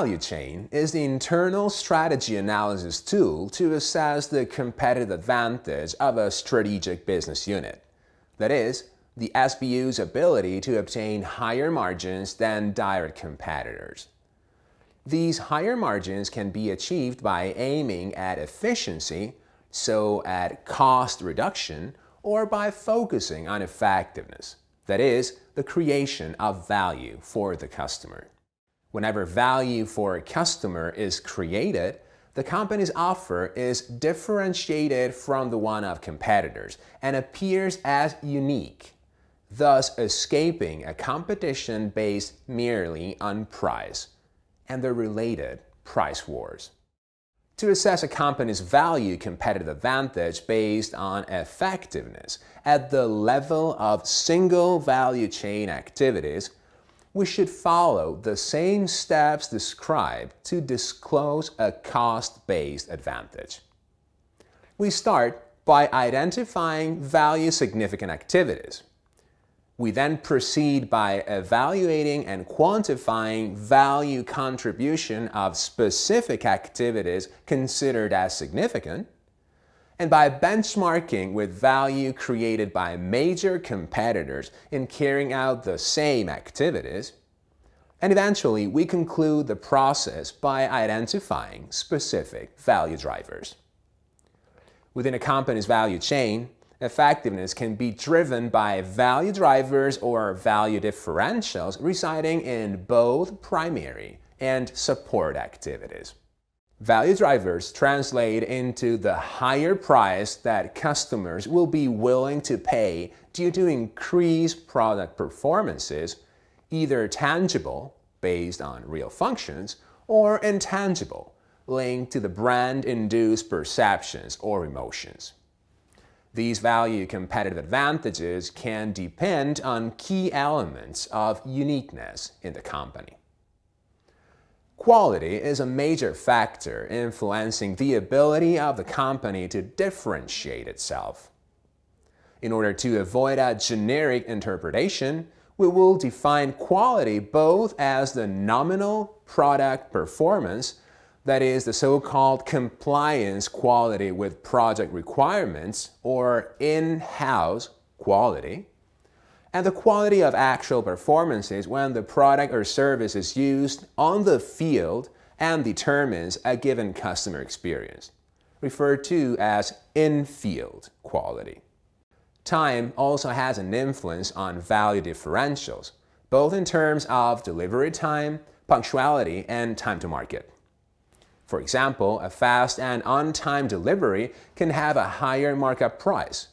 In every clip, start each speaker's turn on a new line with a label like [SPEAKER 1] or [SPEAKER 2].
[SPEAKER 1] value chain is the internal strategy analysis tool to assess the competitive advantage of a strategic business unit. That is, the SBU's ability to obtain higher margins than direct competitors. These higher margins can be achieved by aiming at efficiency, so at cost reduction, or by focusing on effectiveness, that is, the creation of value for the customer. Whenever value for a customer is created, the company's offer is differentiated from the one of competitors and appears as unique, thus escaping a competition based merely on price and the related price wars. To assess a company's value competitive advantage based on effectiveness at the level of single value chain activities, we should follow the same steps described to disclose a cost-based advantage. We start by identifying value-significant activities. We then proceed by evaluating and quantifying value contribution of specific activities considered as significant, and by benchmarking with value created by major competitors in carrying out the same activities. And eventually, we conclude the process by identifying specific value drivers. Within a company's value chain, effectiveness can be driven by value drivers or value differentials residing in both primary and support activities. Value drivers translate into the higher price that customers will be willing to pay due to increased product performances, either tangible, based on real functions, or intangible, linked to the brand-induced perceptions or emotions. These value competitive advantages can depend on key elements of uniqueness in the company. Quality is a major factor influencing the ability of the company to differentiate itself. In order to avoid a generic interpretation, we will define quality both as the nominal product performance, that is, the so called compliance quality with project requirements, or in house quality, and the quality of actual performances when the product or service is used on the field and determines a given customer experience, referred to as in-field quality. Time also has an influence on value differentials, both in terms of delivery time, punctuality, and time to market. For example, a fast and on-time delivery can have a higher markup price,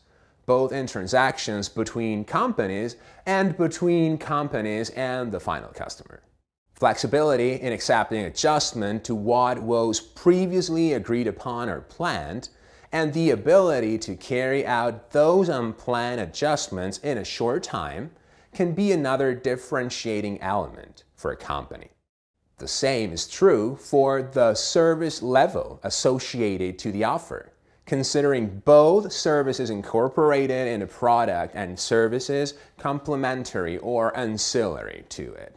[SPEAKER 1] both in transactions between companies and between companies and the final customer. Flexibility in accepting adjustment to what was previously agreed upon or planned, and the ability to carry out those unplanned adjustments in a short time can be another differentiating element for a company. The same is true for the service level associated to the offer considering both services incorporated in a product and services complementary or ancillary to it.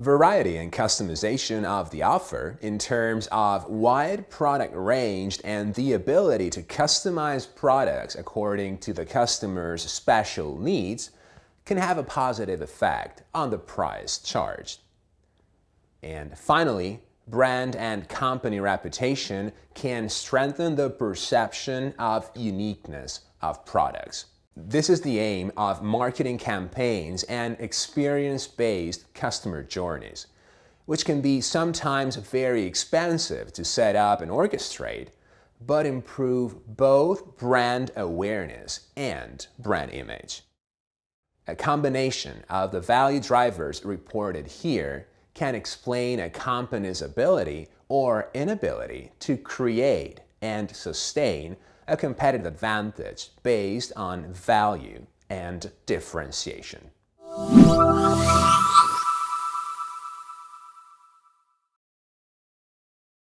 [SPEAKER 1] Variety and customization of the offer in terms of wide product range and the ability to customize products according to the customer's special needs can have a positive effect on the price charged. And finally, brand and company reputation can strengthen the perception of uniqueness of products. This is the aim of marketing campaigns and experience-based customer journeys, which can be sometimes very expensive to set up and orchestrate, but improve both brand awareness and brand image. A combination of the value drivers reported here can explain a company's ability or inability to create and sustain a competitive advantage based on value and differentiation.